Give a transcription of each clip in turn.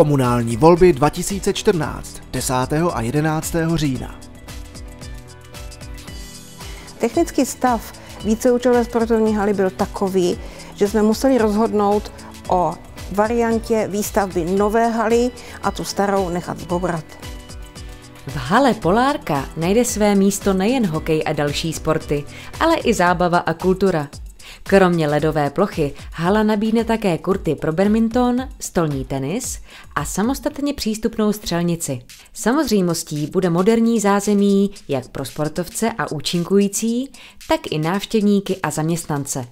Komunální volby 2014 10. a 11. října. Technický stav víceúčelové sportovní haly byl takový, že jsme museli rozhodnout o variantě výstavby nové haly a tu starou nechat zbobrat. V hale Polárka najde své místo nejen hokej a další sporty, ale i zábava a kultura. Kromě ledové plochy hala nabídne také kurty pro badminton, stolní tenis a samostatně přístupnou střelnici. Samozřejmostí bude moderní zázemí jak pro sportovce a účinkující, tak i návštěvníky a zaměstnance.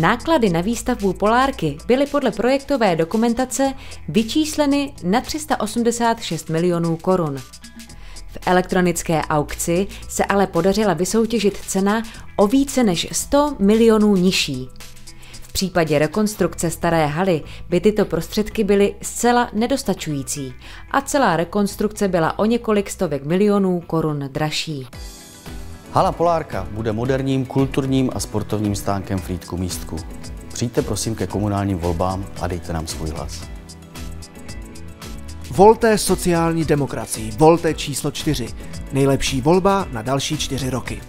Náklady na výstavbu Polárky byly podle projektové dokumentace vyčísleny na 386 milionů korun. Elektronické aukci se ale podařila vysoutěžit cena o více než 100 milionů nižší. V případě rekonstrukce staré haly by tyto prostředky byly zcela nedostačující a celá rekonstrukce byla o několik stovek milionů korun dražší. Hala Polárka bude moderním kulturním a sportovním stánkem Frýdku místku. Přijďte prosím ke komunálním volbám a dejte nám svůj hlas. Volte sociální demokracii, volte číslo 4. Nejlepší volba na další čtyři roky.